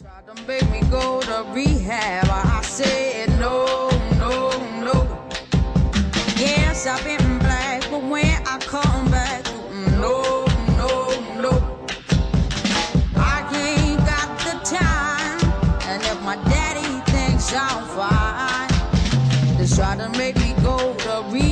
Tried to make me go to rehab. I said no, no, no. Yes, I've been black, but when I come back, no, no, no. I ain't got the time, and if my daddy thinks I'm fine, just try to make me go to rehab.